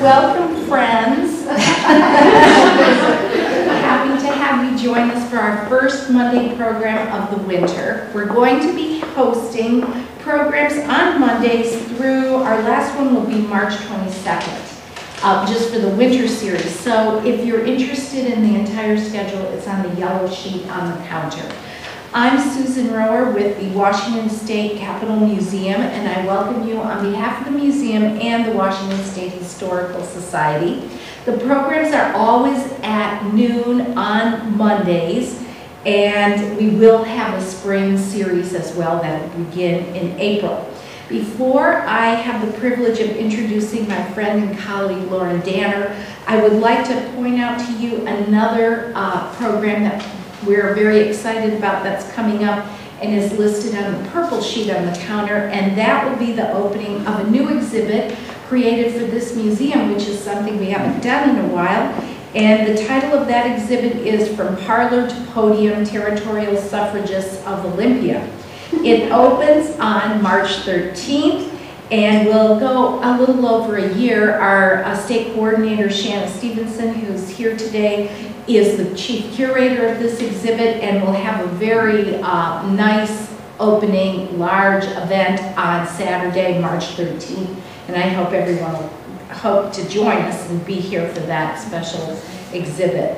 Welcome, friends. Happy to have you join us for our first Monday program of the winter. We're going to be hosting programs on Mondays through, our last one will be March 22nd, uh, just for the winter series. So if you're interested in the entire schedule, it's on the yellow sheet on the counter. I'm Susan Rohrer with the Washington State Capitol Museum, and I welcome you on behalf of the museum and the Washington State Historical Society. The programs are always at noon on Mondays, and we will have a spring series as well that will begin in April. Before I have the privilege of introducing my friend and colleague Lauren Danner, I would like to point out to you another uh, program that we're very excited about that's coming up and is listed on the purple sheet on the counter, and that will be the opening of a new exhibit created for this museum, which is something we haven't done in a while. And the title of that exhibit is From Parlor to Podium, Territorial Suffragists of Olympia. It opens on March 13th and will go a little over a year. Our uh, state coordinator, Shanna Stevenson, who's here today, is the chief curator of this exhibit and will have a very uh, nice opening, large event on Saturday, March 13th. And I hope everyone will hope to join us and be here for that special exhibit.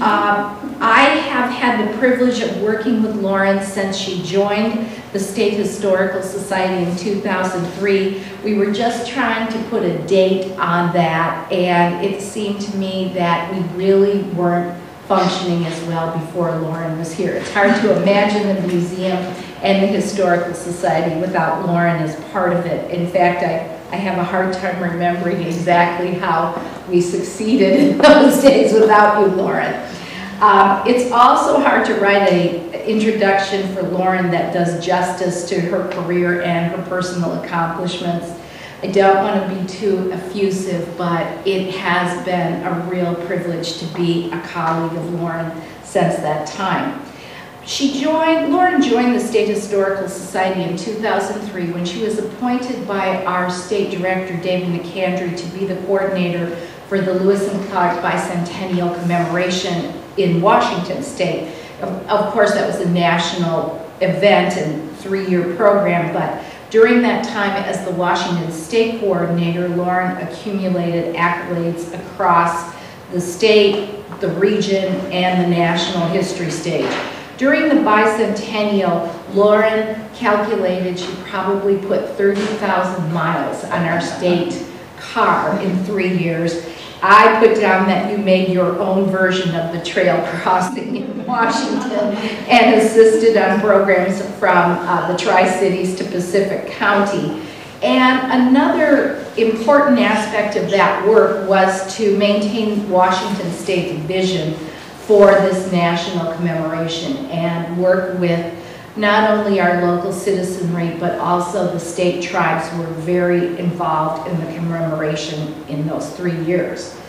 Um, I have had the privilege of working with Lauren since she joined the State Historical Society in 2003. We were just trying to put a date on that, and it seemed to me that we really weren't functioning as well before Lauren was here. It's hard to imagine the museum and the Historical Society without Lauren as part of it. In fact, I, I have a hard time remembering exactly how we succeeded in those days without you, Lauren. Um, it's also hard to write a introduction for Lauren that does justice to her career and her personal accomplishments. I don't want to be too effusive, but it has been a real privilege to be a colleague of Lauren since that time. She joined, Lauren joined the State Historical Society in 2003 when she was appointed by our state director, David Nicandri, to be the coordinator for the Lewis and Clark Bicentennial Commemoration in Washington State. Of, of course, that was a national event and three-year program, but during that time as the Washington State Coordinator, Lauren accumulated accolades across the state, the region, and the national history stage. During the bicentennial, Lauren calculated she probably put 30,000 miles on our state car in three years, I put down that you made your own version of the trail crossing in Washington and assisted on programs from uh, the Tri-Cities to Pacific County. And another important aspect of that work was to maintain Washington State's vision for this national commemoration and work with not only our local citizenry, but also the state tribes were very involved in the commemoration in those three years.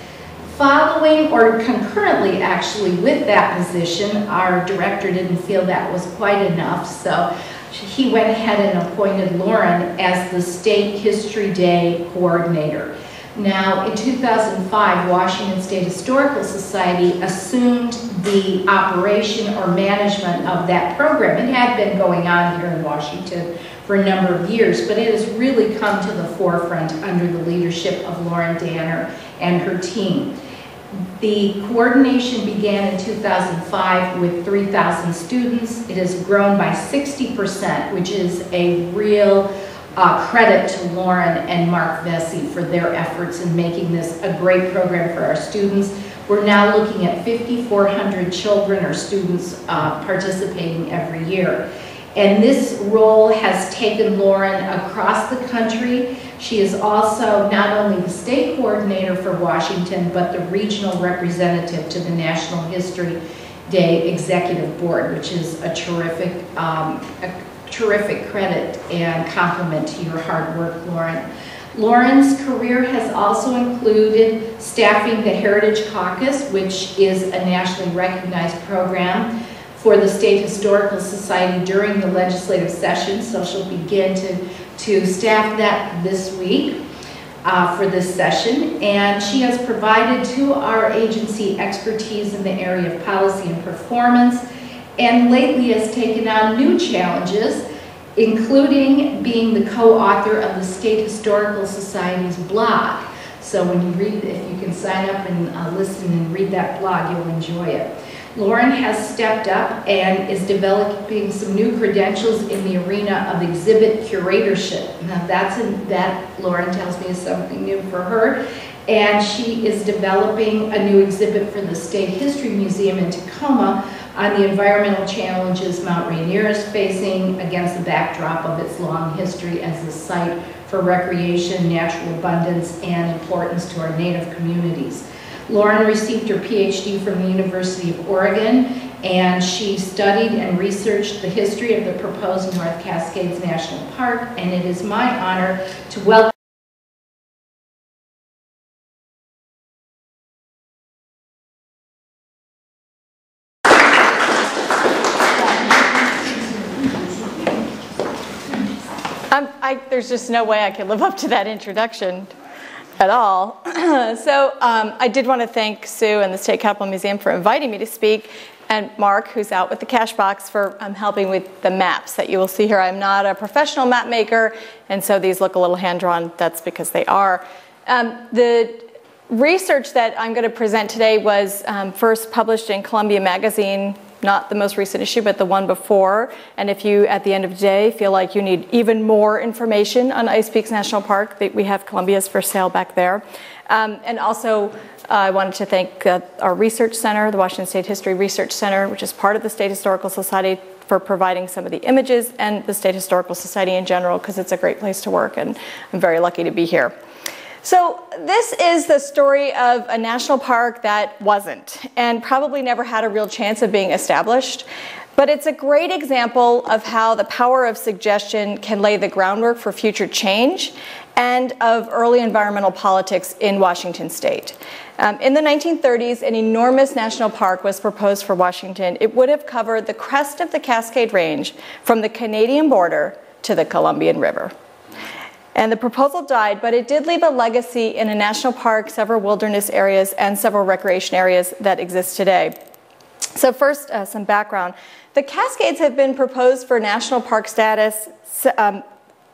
Following or concurrently actually with that position, our director didn't feel that was quite enough, so he went ahead and appointed Lauren as the State History Day coordinator. Now, in 2005, Washington State Historical Society assumed the operation or management of that program. It had been going on here in Washington for a number of years, but it has really come to the forefront under the leadership of Lauren Danner and her team. The coordination began in 2005 with 3,000 students. It has grown by 60%, which is a real uh, credit to Lauren and Mark Vesey for their efforts in making this a great program for our students. We're now looking at 5,400 children or students uh, participating every year. And this role has taken Lauren across the country. She is also not only the state coordinator for Washington, but the regional representative to the National History Day Executive Board, which is a terrific, um, terrific credit and compliment to your hard work, Lauren. Lauren's career has also included staffing the Heritage Caucus, which is a nationally recognized program for the State Historical Society during the legislative session, so she'll begin to, to staff that this week. uh, for this session, and she has provided to our agency expertise in the area of policy and performance, and lately has taken on new challenges, including being the co-author of the State Historical Society's blog. So when you read, if you can sign up and uh, listen and read that blog, you'll enjoy it. Lauren has stepped up and is developing some new credentials in the arena of exhibit curatorship. Now that's that Lauren tells me is something new for her. And she is developing a new exhibit for the State History Museum in Tacoma on the environmental challenges Mount Rainier is facing against the backdrop of its long history as a site for recreation, natural abundance, and importance to our native communities. Lauren received her PhD from the University of Oregon, and she studied and researched the history of the proposed North Cascades National Park, and it is my honor to welcome Um, I, there's just no way I can live up to that introduction at all. so um, I did want to thank Sue and the State Capitol Museum for inviting me to speak, and Mark, who's out with the cash box, for um, helping with the maps that you will see here. I'm not a professional map maker, and so these look a little hand-drawn. That's because they are. Um, the research that I'm going to present today was um, first published in Columbia Magazine not the most recent issue, but the one before. And if you, at the end of the day, feel like you need even more information on Ice Peaks National Park, we have Columbia's for sale back there. Um, and also, uh, I wanted to thank uh, our research center, the Washington State History Research Center, which is part of the State Historical Society, for providing some of the images, and the State Historical Society in general, because it's a great place to work, and I'm very lucky to be here. So this is the story of a national park that wasn't and probably never had a real chance of being established. But it's a great example of how the power of suggestion can lay the groundwork for future change and of early environmental politics in Washington state. Um, in the 1930s, an enormous national park was proposed for Washington. It would have covered the crest of the Cascade Range from the Canadian border to the Columbian River. And the proposal died, but it did leave a legacy in a national park, several wilderness areas, and several recreation areas that exist today. So first, uh, some background. The Cascades have been proposed for national park status um,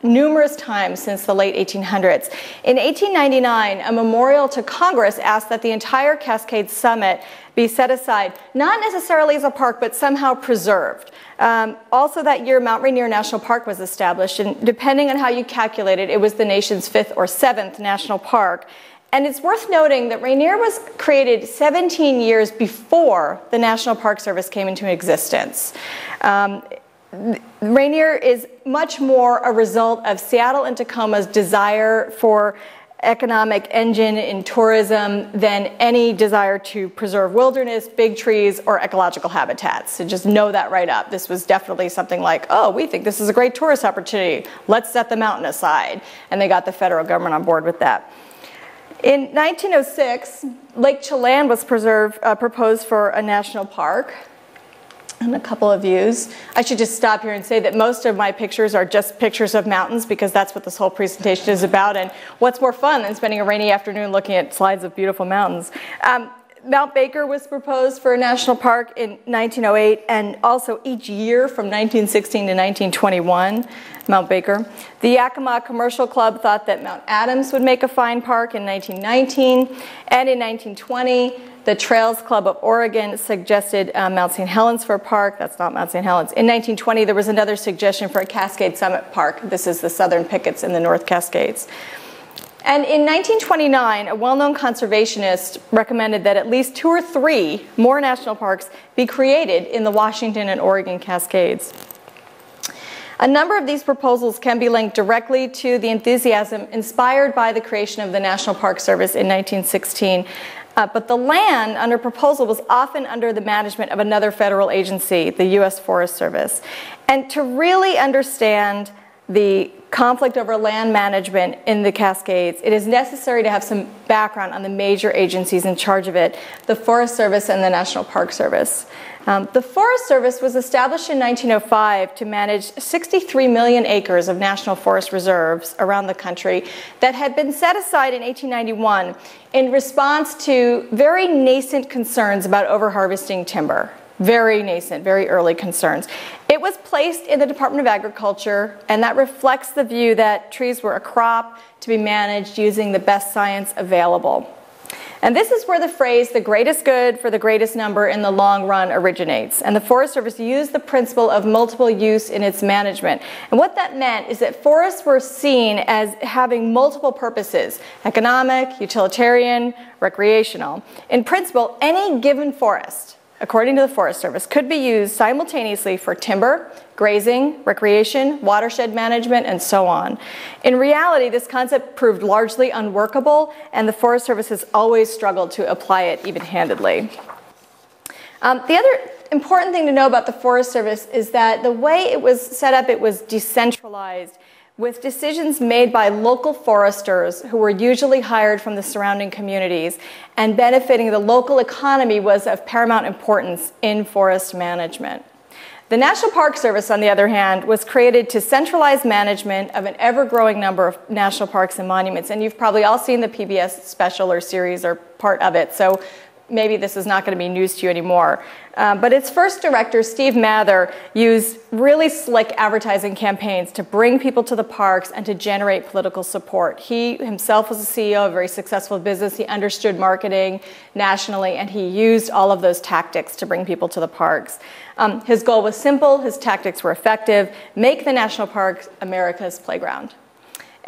numerous times since the late 1800s. In 1899, a memorial to Congress asked that the entire Cascade Summit be set aside, not necessarily as a park, but somehow preserved. Um, also that year, Mount Rainier National Park was established, and depending on how you calculate it, it was the nation's fifth or seventh national park. And it's worth noting that Rainier was created 17 years before the National Park Service came into existence. Um, Rainier is much more a result of Seattle and Tacoma's desire for economic engine in tourism than any desire to preserve wilderness, big trees, or ecological habitats. So just know that right up. This was definitely something like, oh, we think this is a great tourist opportunity. Let's set the mountain aside. And they got the federal government on board with that. In 1906, Lake Chelan was preserved, uh, proposed for a national park and a couple of views. I should just stop here and say that most of my pictures are just pictures of mountains because that's what this whole presentation is about. And what's more fun than spending a rainy afternoon looking at slides of beautiful mountains? Um, Mount Baker was proposed for a national park in 1908 and also each year from 1916 to 1921, Mount Baker. The Yakima Commercial Club thought that Mount Adams would make a fine park in 1919 and in 1920 the Trails Club of Oregon suggested um, Mount St. Helens for a park. That's not Mount St. Helens. In 1920, there was another suggestion for a Cascade Summit Park. This is the Southern Pickets in the North Cascades. And in 1929, a well-known conservationist recommended that at least two or three more national parks be created in the Washington and Oregon Cascades. A number of these proposals can be linked directly to the enthusiasm inspired by the creation of the National Park Service in 1916 uh, but the land under proposal was often under the management of another federal agency, the U.S. Forest Service. And to really understand the conflict over land management in the Cascades, it is necessary to have some background on the major agencies in charge of it the Forest Service and the National Park Service. Um, the Forest Service was established in 1905 to manage 63 million acres of national forest reserves around the country that had been set aside in 1891 in response to very nascent concerns about overharvesting timber very nascent, very early concerns. It was placed in the Department of Agriculture, and that reflects the view that trees were a crop to be managed using the best science available. And this is where the phrase, the greatest good for the greatest number in the long run originates. And the Forest Service used the principle of multiple use in its management. And what that meant is that forests were seen as having multiple purposes economic, utilitarian, recreational. In principle, any given forest according to the Forest Service, could be used simultaneously for timber, grazing, recreation, watershed management, and so on. In reality, this concept proved largely unworkable, and the Forest Service has always struggled to apply it even handedly. Um, the other important thing to know about the Forest Service is that the way it was set up, it was decentralized with decisions made by local foresters who were usually hired from the surrounding communities and benefiting the local economy was of paramount importance in forest management. The National Park Service, on the other hand, was created to centralize management of an ever growing number of national parks and monuments. And you've probably all seen the PBS special or series or part of it. So maybe this is not going to be news to you anymore. Uh, but its first director, Steve Mather, used really slick advertising campaigns to bring people to the parks and to generate political support. He himself was a CEO of a very successful business. He understood marketing nationally, and he used all of those tactics to bring people to the parks. Um, his goal was simple, his tactics were effective make the national parks America's playground.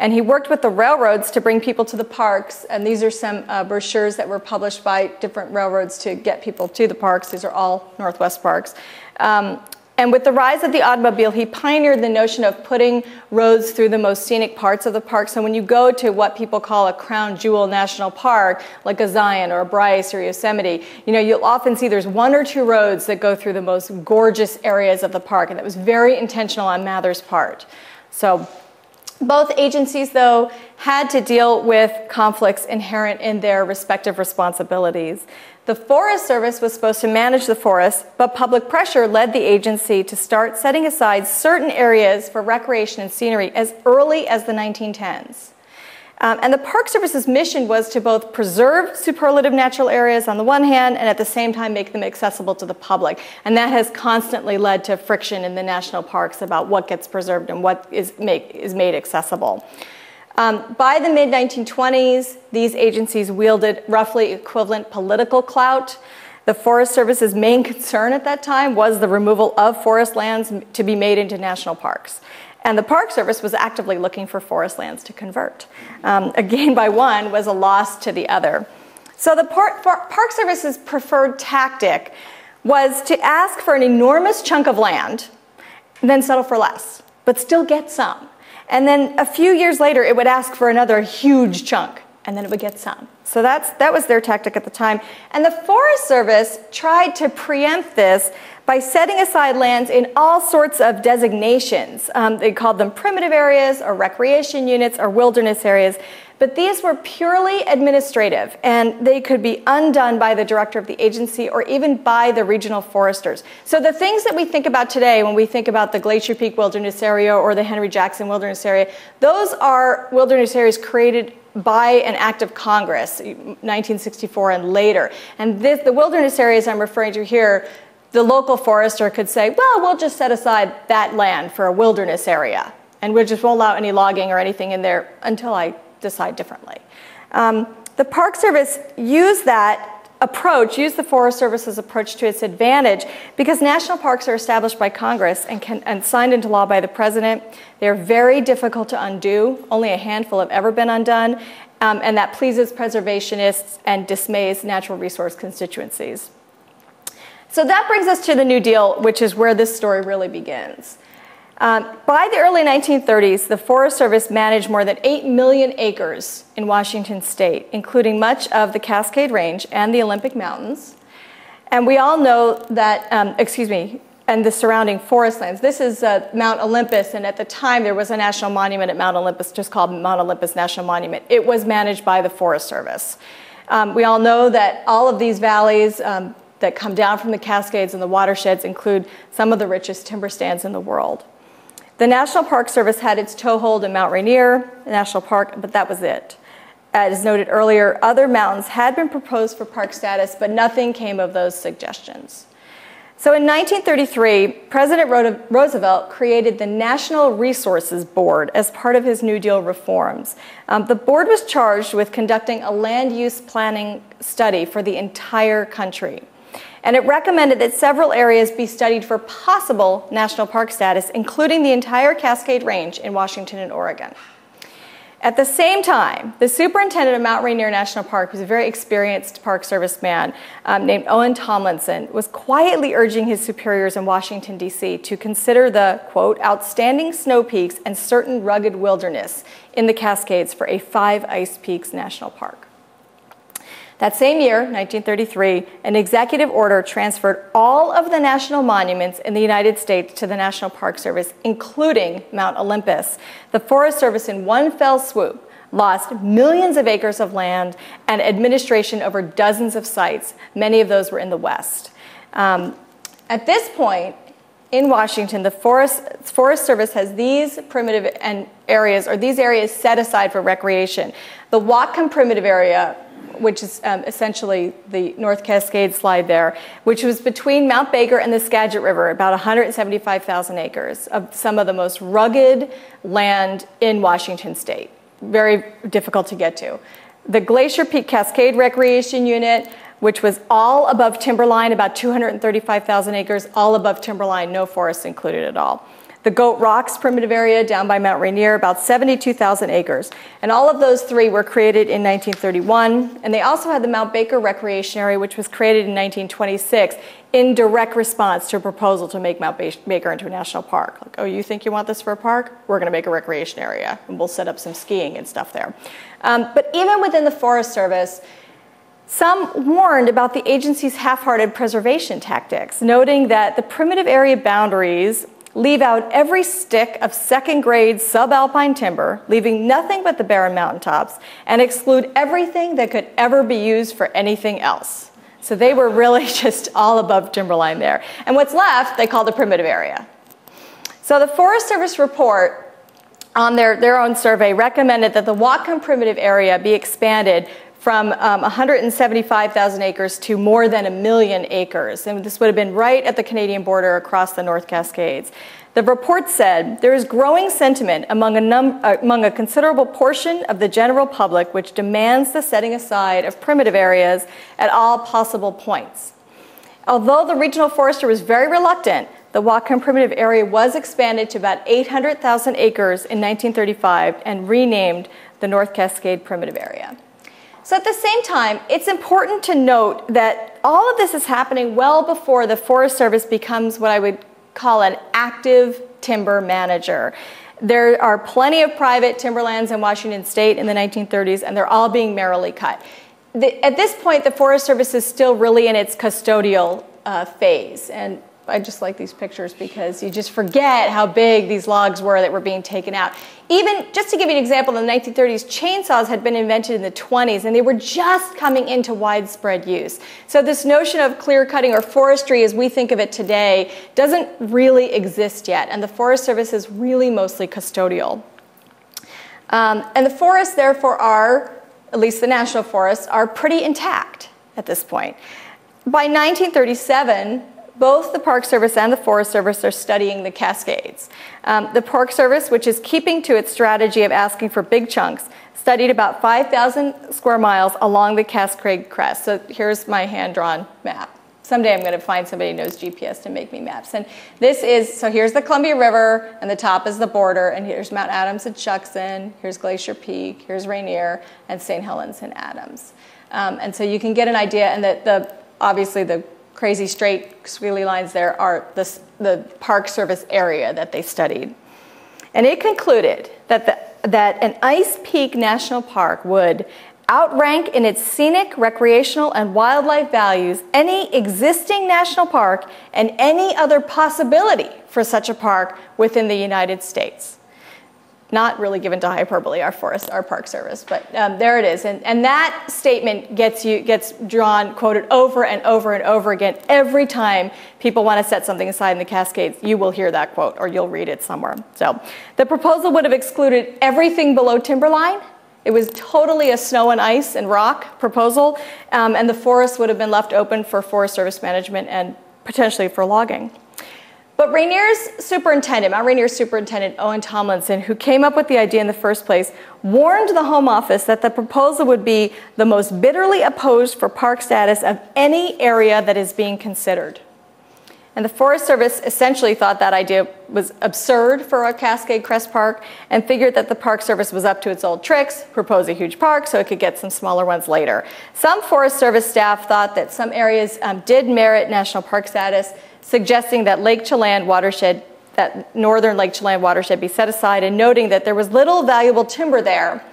And he worked with the railroads to bring people to the parks. And these are some uh, brochures that were published by different railroads to get people to the parks. These are all Northwest parks. Um, and with the rise of the automobile, he pioneered the notion of putting roads through the most scenic parts of the park. So when you go to what people call a crown jewel national park, like a Zion or a Bryce or Yosemite, you know, you'll often see there's one or two roads that go through the most gorgeous areas of the park. And that was very intentional on Mather's part. So both agencies, though, had to deal with conflicts inherent in their respective responsibilities. The Forest Service was supposed to manage the forest, but public pressure led the agency to start setting aside certain areas for recreation and scenery as early as the 1910s. Um, and the Park Service's mission was to both preserve superlative natural areas on the one hand and at the same time make them accessible to the public. And that has constantly led to friction in the national parks about what gets preserved and what is, make, is made accessible. Um, by the mid 1920s, these agencies wielded roughly equivalent political clout. The Forest Service's main concern at that time was the removal of forest lands to be made into national parks. And the Park Service was actively looking for forest lands to convert. Um, a gain by one was a loss to the other. So the Park, Park Service's preferred tactic was to ask for an enormous chunk of land, then settle for less, but still get some. And then a few years later, it would ask for another huge chunk, and then it would get some. So that's, that was their tactic at the time. And the Forest Service tried to preempt this by setting aside lands in all sorts of designations. Um, they called them primitive areas or recreation units or wilderness areas. But these were purely administrative, and they could be undone by the director of the agency or even by the regional foresters. So, the things that we think about today when we think about the Glacier Peak Wilderness Area or the Henry Jackson Wilderness Area, those are wilderness areas created by an act of Congress, 1964 and later. And this, the wilderness areas I'm referring to here the local forester could say, well, we'll just set aside that land for a wilderness area, and we just won't allow any logging or anything in there until I decide differently. Um, the Park Service used that approach, used the Forest Service's approach to its advantage because national parks are established by Congress and, can, and signed into law by the president. They're very difficult to undo. Only a handful have ever been undone. Um, and that pleases preservationists and dismays natural resource constituencies. So that brings us to the New Deal, which is where this story really begins. Um, by the early 1930s, the Forest Service managed more than 8 million acres in Washington state, including much of the Cascade Range and the Olympic Mountains. And we all know that, um, excuse me, and the surrounding forest lands. This is uh, Mount Olympus, and at the time there was a national monument at Mount Olympus just called Mount Olympus National Monument. It was managed by the Forest Service. Um, we all know that all of these valleys um, that come down from the Cascades and the watersheds include some of the richest timber stands in the world. The National Park Service had its toehold in Mount Rainier National Park, but that was it. As noted earlier, other mountains had been proposed for park status, but nothing came of those suggestions. So in 1933, President Roosevelt created the National Resources Board as part of his New Deal reforms. Um, the board was charged with conducting a land use planning study for the entire country. And it recommended that several areas be studied for possible national park status, including the entire Cascade Range in Washington and Oregon. At the same time, the superintendent of Mount Rainier National Park, who's a very experienced Park Service man um, named Owen Tomlinson, was quietly urging his superiors in Washington, D.C. to consider the, quote, outstanding snow peaks and certain rugged wilderness in the Cascades for a five ice peaks national park. That same year, 1933, an executive order transferred all of the national monuments in the United States to the National Park Service, including Mount Olympus. The Forest Service, in one fell swoop, lost millions of acres of land and administration over dozens of sites. Many of those were in the West. Um, at this point, in Washington, the Forest, Forest Service has these primitive areas, or these areas set aside for recreation. The Whatcom Primitive Area which is um, essentially the North Cascade slide there, which was between Mount Baker and the Skagit River, about 175,000 acres of some of the most rugged land in Washington state. Very difficult to get to. The Glacier Peak Cascade Recreation Unit, which was all above timberline, about 235,000 acres, all above timberline, no forests included at all the Goat Rocks primitive area down by Mount Rainier, about 72,000 acres. And all of those three were created in 1931. And they also had the Mount Baker Recreation Area, which was created in 1926 in direct response to a proposal to make Mount Baker into a national park. Like, oh, you think you want this for a park? We're going to make a recreation area, and we'll set up some skiing and stuff there. Um, but even within the Forest Service, some warned about the agency's half hearted preservation tactics, noting that the primitive area boundaries leave out every stick of second grade subalpine timber, leaving nothing but the barren mountaintops, and exclude everything that could ever be used for anything else. So they were really just all above timberline there. And what's left, they call the primitive area. So the Forest Service report on their, their own survey recommended that the Whatcom primitive area be expanded from um, 175,000 acres to more than a million acres. And this would have been right at the Canadian border across the North Cascades. The report said there is growing sentiment among a, num- uh, among a considerable portion of the general public which demands the setting aside of primitive areas at all possible points. Although the regional forester was very reluctant, the Whatcom primitive area was expanded to about 800,000 acres in 1935 and renamed the North Cascade primitive area. So at the same time, it's important to note that all of this is happening well before the Forest Service becomes what I would call an active timber manager. There are plenty of private timberlands in Washington state in the 1930s, and they're all being merrily cut. The, at this point, the Forest Service is still really in its custodial uh, phase, and I just like these pictures because you just forget how big these logs were that were being taken out. Even, just to give you an example, in the 1930s, chainsaws had been invented in the 20s and they were just coming into widespread use. So this notion of clear cutting or forestry as we think of it today doesn't really exist yet. And the Forest Service is really mostly custodial. Um, and the forests, therefore, are, at least the national forests, are pretty intact at this point. By 1937, both the Park Service and the Forest Service are studying the Cascades. Um, the Park Service, which is keeping to its strategy of asking for big chunks, studied about 5,000 square miles along the Cascade crest. So here's my hand-drawn map. Someday I'm going to find somebody who knows GPS to make me maps. And this is, so here's the Columbia River, and the top is the border, and here's Mount Adams and Shuksan, here's Glacier Peak, here's Rainier, and St. Helens and Adams. Um, and so you can get an idea, and that the, obviously the crazy straight squiggly lines there are the, the Park Service area that they studied. And it concluded that, the, that an Ice Peak National Park would outrank in its scenic, recreational, and wildlife values any existing national park and any other possibility for such a park within the United States not really given to hyperbole, our forest, our park service, but um, there it is. And, and that statement gets you gets drawn, quoted over and over and over again. Every time people want to set something aside in the Cascades, you will hear that quote or you'll read it somewhere. So the proposal would have excluded everything below timberline. It was totally a snow and ice and rock proposal, um, and the forest would have been left open for Forest Service management and potentially for logging. But Rainier's superintendent, Mount Rainier's superintendent, Owen Tomlinson, who came up with the idea in the first place, warned the Home Office that the proposal would be the most bitterly opposed for park status of any area that is being considered. And the Forest Service essentially thought that idea was absurd for a Cascade Crest Park and figured that the Park Service was up to its old tricks, propose a huge park so it could get some smaller ones later. Some Forest Service staff thought that some areas um, did merit national park status, suggesting that Lake Chelan watershed, that northern Lake Chelan watershed be set aside and noting that there was little valuable timber there.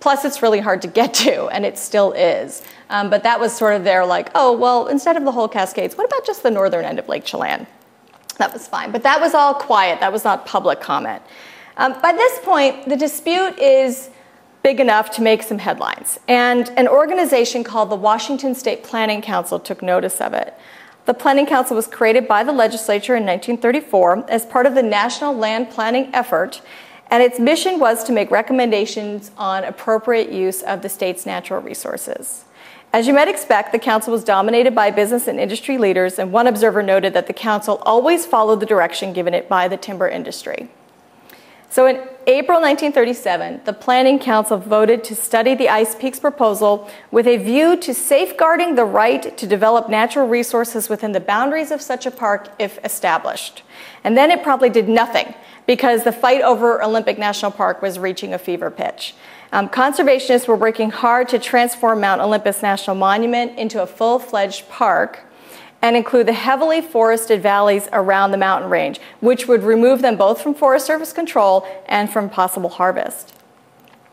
Plus, it's really hard to get to, and it still is. Um, but that was sort of their like, oh, well, instead of the whole Cascades, what about just the northern end of Lake Chelan? That was fine. But that was all quiet. That was not public comment. Um, by this point, the dispute is big enough to make some headlines. And an organization called the Washington State Planning Council took notice of it. The Planning Council was created by the legislature in 1934 as part of the national land planning effort, and its mission was to make recommendations on appropriate use of the state's natural resources. As you might expect, the council was dominated by business and industry leaders, and one observer noted that the council always followed the direction given it by the timber industry. So in April 1937, the Planning Council voted to study the Ice Peaks proposal with a view to safeguarding the right to develop natural resources within the boundaries of such a park if established. And then it probably did nothing because the fight over Olympic National Park was reaching a fever pitch. Um, conservationists were working hard to transform Mount Olympus National Monument into a full-fledged park and include the heavily forested valleys around the mountain range, which would remove them both from Forest Service control and from possible harvest.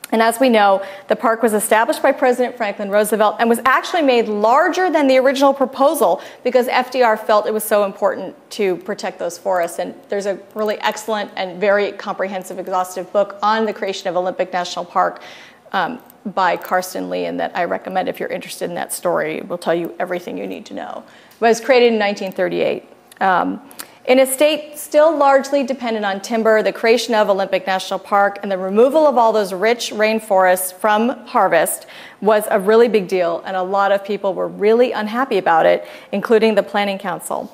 And as we know, the park was established by President Franklin Roosevelt and was actually made larger than the original proposal because FDR felt it was so important to protect those forests. And there's a really excellent and very comprehensive, exhaustive book on the creation of Olympic National Park um, by Carsten Lien, and that I recommend if you're interested in that story. It will tell you everything you need to know was created in 1938. Um, in a state still largely dependent on timber, the creation of Olympic National Park and the removal of all those rich rainforests from harvest was a really big deal, and a lot of people were really unhappy about it, including the Planning Council.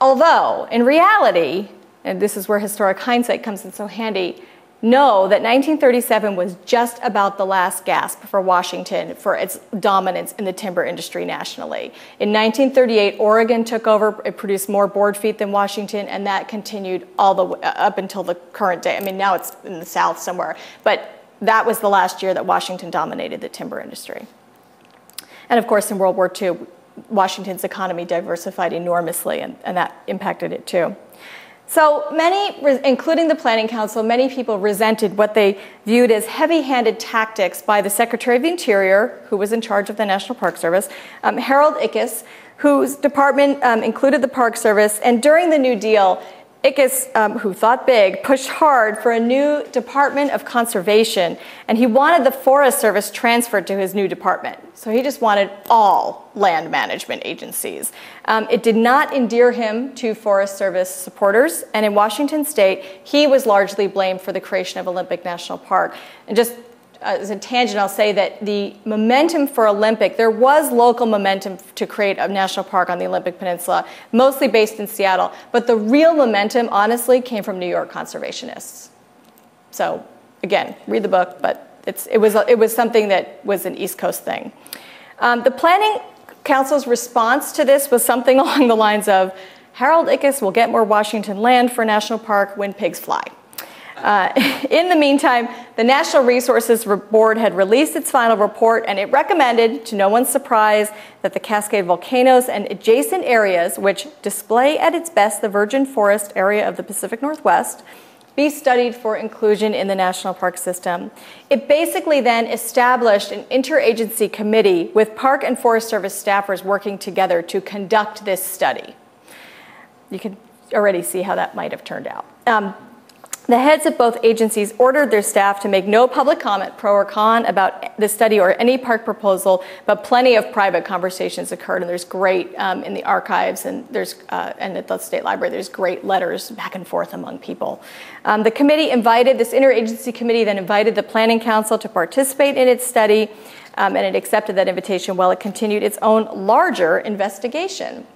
Although, in reality, and this is where historic hindsight comes in so handy, know that 1937 was just about the last gasp for Washington for its dominance in the timber industry nationally. In 1938, Oregon took over, it produced more board feet than Washington, and that continued all the way uh, up until the current day. I mean, now it's in the South somewhere, but that was the last year that Washington dominated the timber industry. And of course, in World War II, Washington's economy diversified enormously, and, and that impacted it too. So many, including the Planning Council, many people resented what they viewed as heavy-handed tactics by the Secretary of the Interior, who was in charge of the National Park Service, um, Harold Ickes, whose department um, included the Park Service, and during the New Deal, Ickes, um, who thought big, pushed hard for a new Department of Conservation, and he wanted the Forest Service transferred to his new department. So he just wanted all land management agencies. Um, it did not endear him to Forest Service supporters, and in Washington state, he was largely blamed for the creation of Olympic National Park. And just as a tangent, I'll say that the momentum for Olympic, there was local momentum to create a national park on the Olympic Peninsula, mostly based in Seattle. But the real momentum, honestly, came from New York conservationists. So, again, read the book, but it, was, it was something that was an East Coast thing. Um, the Planning Council's response to this was something along the lines of Harold Ickes will get more Washington land for national park when pigs fly. Uh, in the meantime, the National Resources Board had released its final report and it recommended, to no one's surprise, that the Cascade volcanoes and adjacent areas, which display at its best the virgin forest area of the Pacific Northwest, be studied for inclusion in the national park system. It basically then established an interagency committee with Park and Forest Service staffers working together to conduct this study. You can already see how that might have turned out. Um, the heads of both agencies ordered their staff to make no public comment, pro or con, about the study or any park proposal, but plenty of private conversations occurred, and there's great um, in the archives and there's uh, and at the state library. There's great letters back and forth among people. Um, the committee invited this interagency committee, then invited the planning council to participate in its study, um, and it accepted that invitation while it continued its own larger investigation.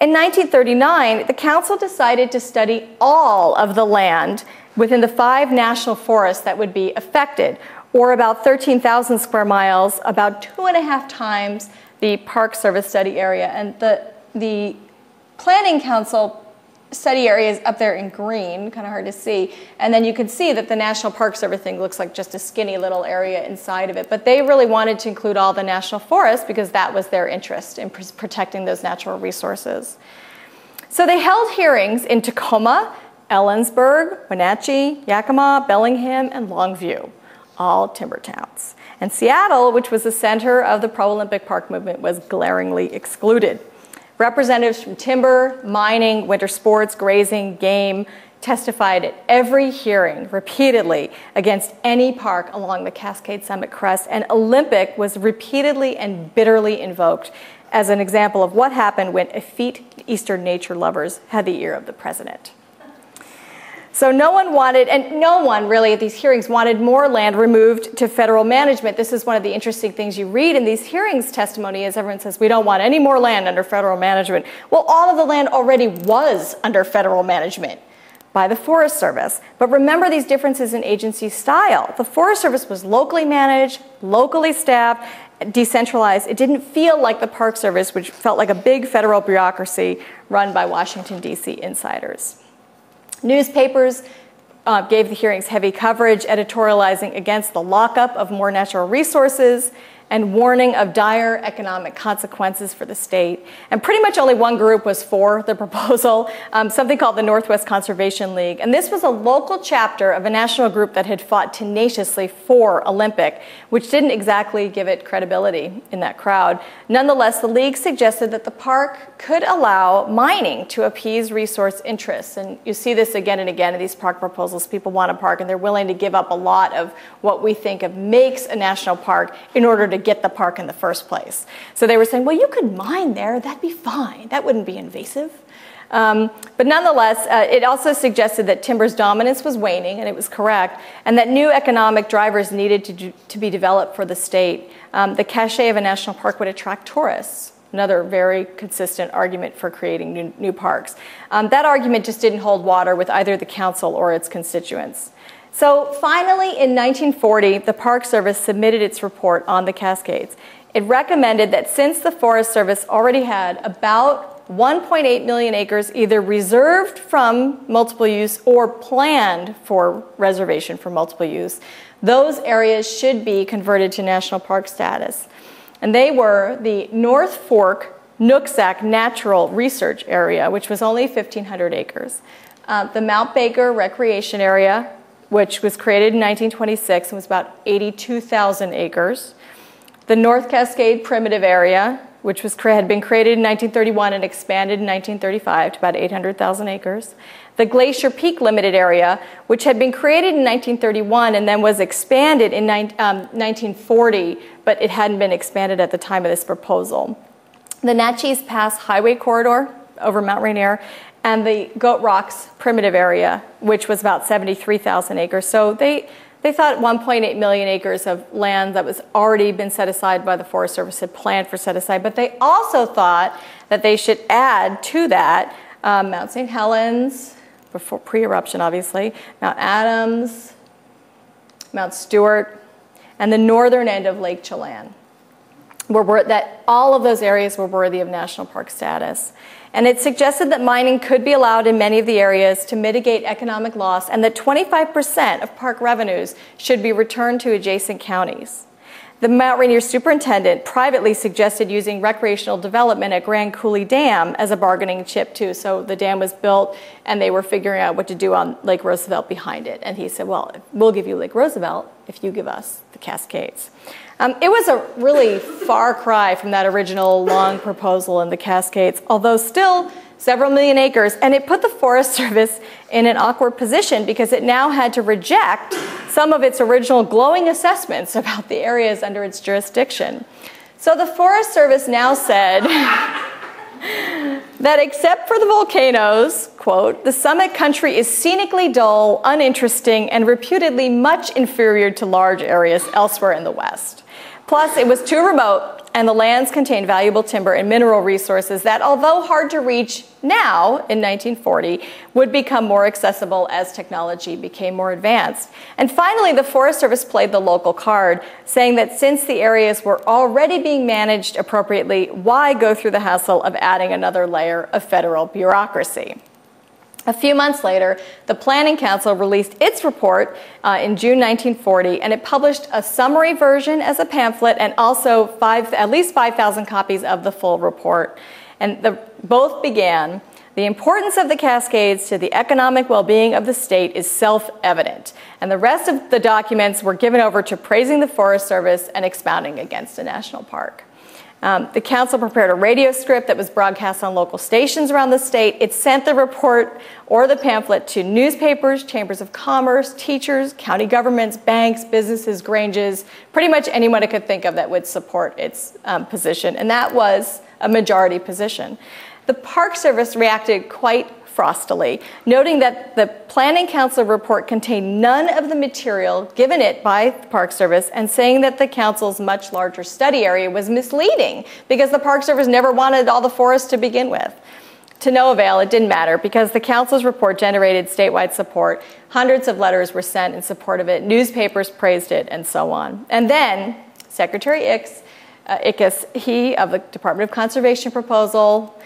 In 1939, the council decided to study all of the land within the five national forests that would be affected, or about 13,000 square miles, about two and a half times the Park Service study area. And the, the Planning Council study area is up there in green, kind of hard to see. And then you can see that the National Park Service thing looks like just a skinny little area inside of it. But they really wanted to include all the national forests because that was their interest in protecting those natural resources. So they held hearings in Tacoma, Ellensburg, Wenatchee, Yakima, Bellingham, and Longview, all timber towns. And Seattle, which was the center of the pro-Olympic park movement, was glaringly excluded. Representatives from timber, mining, winter sports, grazing, game testified at every hearing repeatedly against any park along the Cascade Summit crest, and Olympic was repeatedly and bitterly invoked as an example of what happened when effete Eastern nature lovers had the ear of the president. So no one wanted, and no one really at these hearings wanted more land removed to federal management. This is one of the interesting things you read in these hearings testimony is everyone says, we don't want any more land under federal management. Well, all of the land already was under federal management by the Forest Service. But remember these differences in agency style. The Forest Service was locally managed, locally staffed, decentralized. It didn't feel like the Park Service, which felt like a big federal bureaucracy run by Washington, D.C. insiders. Newspapers uh, gave the hearings heavy coverage, editorializing against the lockup of more natural resources and warning of dire economic consequences for the state. And pretty much only one group was for the proposal, um, something called the Northwest Conservation League. And this was a local chapter of a national group that had fought tenaciously for Olympic, which didn't exactly give it credibility in that crowd. Nonetheless, the league suggested that the park could allow mining to appease resource interests. And you see this again and again in these park proposals. People want a park and they're willing to give up a lot of what we think of makes a national park in order to get the park in the first place. So they were saying, well, you could mine there, that'd be fine. That wouldn't be invasive. Um, but nonetheless, uh, it also suggested that timber's dominance was waning, and it was correct, and that new economic drivers needed to, to be developed for the state. Um, the cachet of a national park would attract tourists. Another very consistent argument for creating new, new parks. Um, that argument just didn't hold water with either the council or its constituents. So finally, in 1940, the Park Service submitted its report on the Cascades. It recommended that since the Forest Service already had about 1.8 million acres either reserved from multiple use or planned for reservation for multiple use, those areas should be converted to national park status. And they were the North Fork Nooksack Natural Research Area, which was only 1,500 acres. Uh, the Mount Baker Recreation Area, which was created in 1926 and was about 82,000 acres. The North Cascade Primitive Area, which was, had been created in 1931 and expanded in 1935 to about 800,000 acres. The Glacier Peak Limited Area, which had been created in 1931 and then was expanded in um, 1940, but it hadn't been expanded at the time of this proposal. The Naches Pass Highway Corridor over Mount Rainier, and the Goat Rocks primitive area, which was about 73,000 acres. So they, they thought 1.8 million acres of land that was already been set aside by the Forest Service had planned for set aside, but they also thought that they should add to that um, Mount St. Helens, before pre-eruption obviously, Mount Adams, Mount Stuart, and the northern end of Lake Chelan. Were, that all of those areas were worthy of national park status. And it suggested that mining could be allowed in many of the areas to mitigate economic loss and that 25% of park revenues should be returned to adjacent counties. the Mount Rainier superintendent privately suggested using recreational development at Grand Coulee Dam as a bargaining chip too. So the dam was built and they were figuring out what to do on Lake Roosevelt behind it. And he said, well, we'll give you Lake Roosevelt if you give us the Cascades. Um, it was a really far cry from that original long proposal in the Cascades, although still several million acres, and it put the Forest Service in an awkward position because it now had to reject some of its original glowing assessments about the areas under its jurisdiction. So the Forest Service now said that except for the volcanoes, quote, the summit country is scenically dull, uninteresting, and reputedly much inferior to large areas elsewhere in the West. Plus, it was too remote and the lands contained valuable timber and mineral resources that, although hard to reach now in 1940, would become more accessible as technology became more advanced. And finally, the Forest Service played the local card, saying that since the areas were already being managed appropriately, why go through the hassle of adding another layer of federal bureaucracy? A few months later, the Planning Council released its report uh, in June 1940, and it published a summary version as a pamphlet and also five, at least 5,000 copies of the full report. And the, both began the importance of the Cascades to the economic well being of the state is self evident. And the rest of the documents were given over to praising the Forest Service and expounding against a national park. Um, the council prepared a radio script that was broadcast on local stations around the state. It sent the report or the pamphlet to newspapers, chambers of commerce, teachers, county governments, banks, businesses, granges, pretty much anyone it could think of that would support its um, position. And that was a majority position. The Park Service reacted quite frostily, noting that the Planning Council report contained none of the material given it by the Park Service and saying that the council's much larger study area was misleading because the Park Service never wanted all the forest to begin with. To no avail, it didn't matter because the council's report generated statewide support. Hundreds of letters were sent in support of it, newspapers praised it, and so on. And then Secretary Ickes, uh, Ickes, he of the Department of Conservation proposal,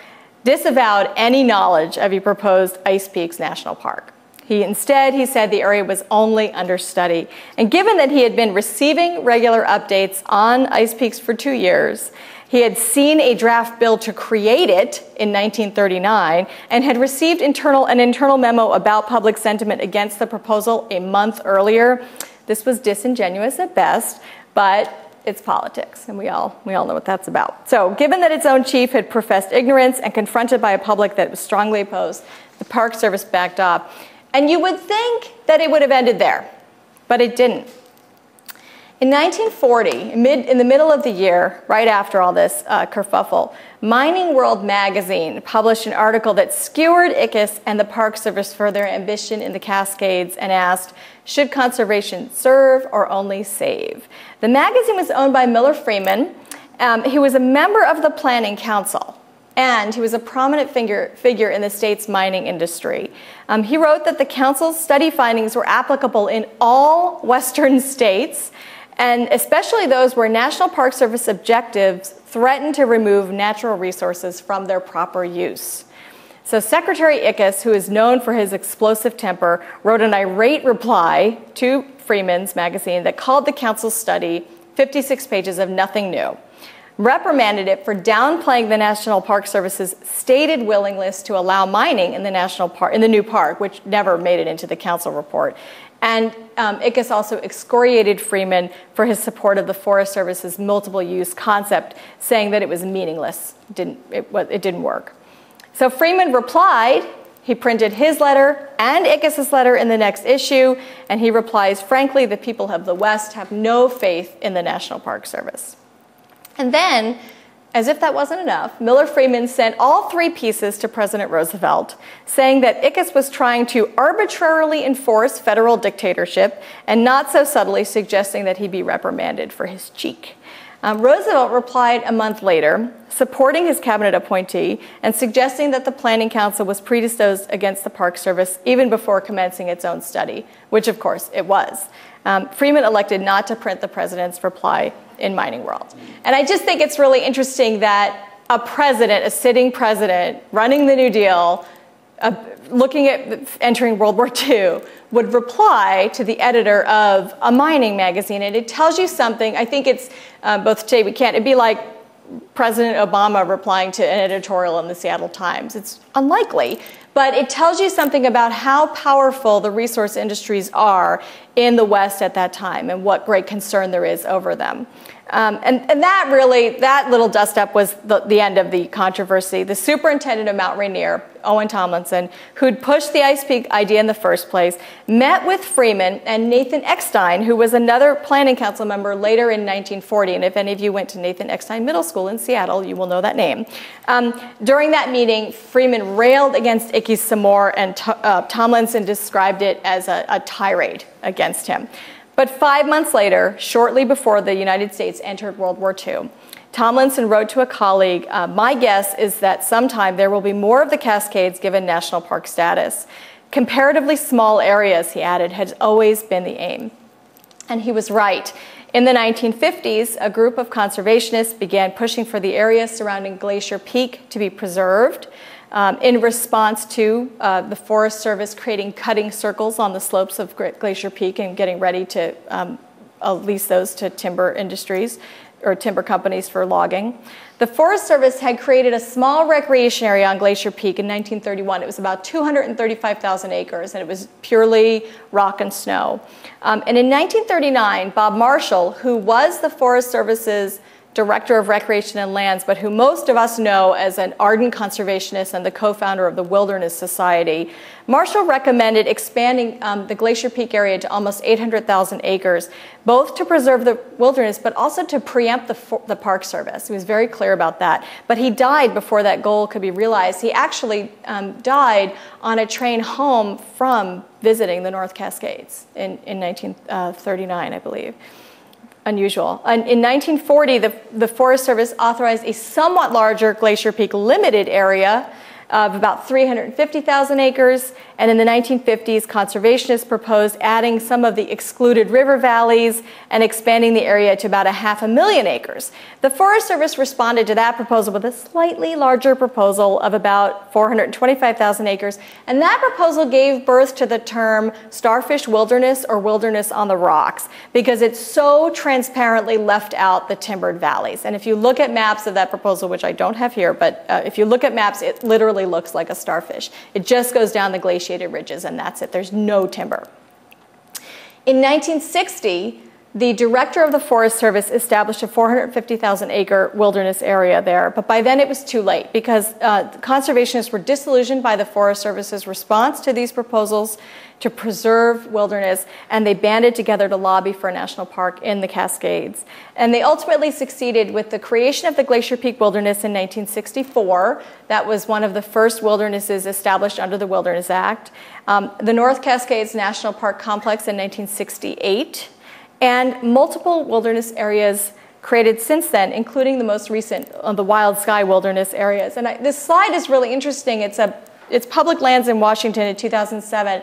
disavowed any knowledge of a proposed Ice Peaks National Park. He instead, he said the area was only under study. And given that he had been receiving regular updates on Ice Peaks for two years, he had seen a draft bill to create it in 1939 and had received internal, an internal memo about public sentiment against the proposal a month earlier. This was disingenuous at best, but it's politics, and we all, we all know what that's about. So, given that its own chief had professed ignorance and confronted by a public that was strongly opposed, the Park Service backed off. And you would think that it would have ended there, but it didn't. In 1940, mid, in the middle of the year, right after all this uh, kerfuffle, Mining World magazine published an article that skewered Ickes and the Park Service for their ambition in the Cascades and asked, should conservation serve or only save? The magazine was owned by Miller Freeman. Um, he was a member of the Planning Council and he was a prominent figure, figure in the state's mining industry. Um, he wrote that the council's study findings were applicable in all western states and especially those where National Park Service objectives threaten to remove natural resources from their proper use. So Secretary Ickes, who is known for his explosive temper, wrote an irate reply to Freeman's magazine that called the council's study 56 pages of nothing new, reprimanded it for downplaying the National Park Service's stated willingness to allow mining in the national park in the new park, which never made it into the council report, and um, Ickes also excoriated Freeman for his support of the Forest Service's multiple use concept, saying that it was meaningless, didn't, it, it didn't work. So Freeman replied, he printed his letter and Ickes' letter in the next issue, and he replies, frankly, the people of the West have no faith in the National Park Service. And then as if that wasn't enough, Miller Freeman sent all three pieces to President Roosevelt, saying that Ickes was trying to arbitrarily enforce federal dictatorship and not so subtly suggesting that he be reprimanded for his cheek. Um, Roosevelt replied a month later, supporting his cabinet appointee and suggesting that the Planning Council was predisposed against the Park Service even before commencing its own study, which of course it was. Um, Freeman elected not to print the president's reply in Mining World. And I just think it's really interesting that a president, a sitting president, running the New Deal, uh, looking at entering World War II, would reply to the editor of a mining magazine. And it tells you something. I think it's uh, both today, we can't, it'd be like President Obama replying to an editorial in the Seattle Times. It's unlikely, but it tells you something about how powerful the resource industries are in the West at that time and what great concern there is over them. Um, and, and, that really, that little dust up was the, the, end of the controversy. The superintendent of Mount Rainier, Owen Tomlinson, who'd pushed the Ice Peak idea in the first place, met with Freeman and Nathan Eckstein, who was another planning council member later in 1940. And if any of you went to Nathan Eckstein Middle School in Seattle, you will know that name. Um, during that meeting, Freeman railed against Ickes some more, and uh, Tomlinson described it as a, a tirade against him. But five months later, shortly before the United States entered World War II, Tomlinson wrote to a colleague, uh, My guess is that sometime there will be more of the Cascades given national park status. Comparatively small areas, he added, had always been the aim. And he was right. In the 1950s, a group of conservationists began pushing for the area surrounding Glacier Peak to be preserved um, in response to uh, the Forest Service creating cutting circles on the slopes of Glacier Peak and getting ready to um, lease those to timber industries or timber companies for logging. The Forest Service had created a small recreation area on Glacier Peak in 1931. It was about 235,000 acres, and it was purely rock and snow. Um, and in 1939, Bob Marshall, who was the Forest Service's director of recreation and lands, but who most of us know as an ardent conservationist and the co-founder of the Wilderness Society, Marshall recommended expanding um, the Glacier Peak area to almost 800,000 acres, both to preserve the wilderness, but also to preempt the, the Park Service. He was very clear about that. But he died before that goal could be realized. He actually um, died on a train home from visiting the North Cascades in, in 1939, uh, I believe unusual. And in 1940, the, the Forest Service authorized a somewhat larger Glacier Peak limited area of about 350,000 acres. And in the 1950s, conservationists proposed adding some of the excluded river valleys and expanding the area to about a half a million acres. The Forest Service responded to that proposal with a slightly larger proposal of about 425,000 acres. And that proposal gave birth to the term starfish wilderness or wilderness on the rocks because it so transparently left out the timbered valleys. And if you look at maps of that proposal, which I don't have here, but uh, if you look at maps, it literally looks like a starfish. It just goes down the glaciated ridges and that's it. There's no timber. In 1960, the director of the Forest Service established a 450,000 acre wilderness area there, but by then it was too late because uh, conservationists were disillusioned by the Forest Service's response to these proposals to preserve wilderness, and they banded together to lobby for a national park in the Cascades. And they ultimately succeeded with the creation of the Glacier Peak Wilderness in 1964. That was one of the first wildernesses established under the Wilderness Act. Um, the North Cascades National Park Complex in 1968, and multiple wilderness areas created since then, including the most recent, uh, the Wild Sky Wilderness areas. And I, this slide is really interesting. It's a it's public lands in Washington in 2007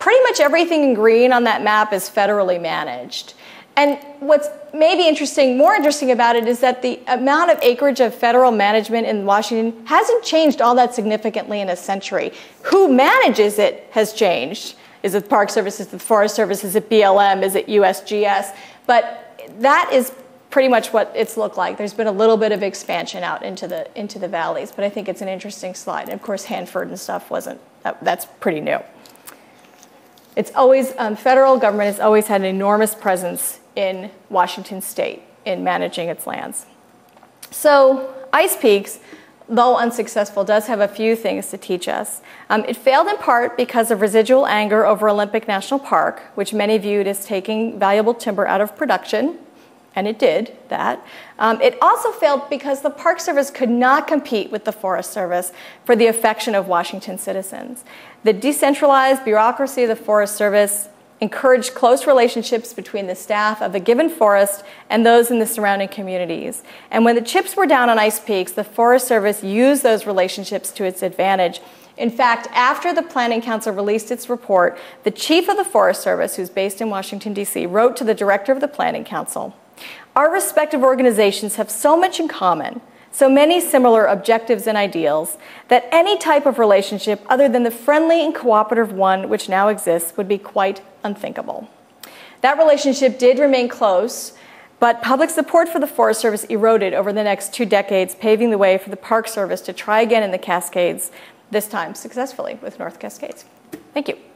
pretty much everything in green on that map is federally managed. And what's maybe interesting, more interesting about it is that the amount of acreage of federal management in Washington hasn't changed all that significantly in a century. Who manages it has changed. Is it Park Service, is it the Forest Service, is it BLM, is it USGS? But that is pretty much what it's looked like. There's been a little bit of expansion out into the, into the valleys, but I think it's an interesting slide. And of course, Hanford and stuff wasn't, that, that's pretty new. It's always, um, federal government has always had an enormous presence in Washington state in managing its lands. So Ice Peaks, though unsuccessful, does have a few things to teach us. Um, it failed in part because of residual anger over Olympic National Park, which many viewed as taking valuable timber out of production, and it did that. Um, it also failed because the Park Service could not compete with the Forest Service for the affection of Washington citizens. The decentralized bureaucracy of the Forest Service encouraged close relationships between the staff of a given forest and those in the surrounding communities. And when the chips were down on ice peaks, the Forest Service used those relationships to its advantage. In fact, after the Planning Council released its report, the chief of the Forest Service, who's based in Washington, D.C., wrote to the director of the Planning Council Our respective organizations have so much in common so many similar objectives and ideals that any type of relationship other than the friendly and cooperative one which now exists would be quite unthinkable. That relationship did remain close, but public support for the Forest Service eroded over the next two decades, paving the way for the Park Service to try again in the Cascades, this time successfully with North Cascades. Thank you.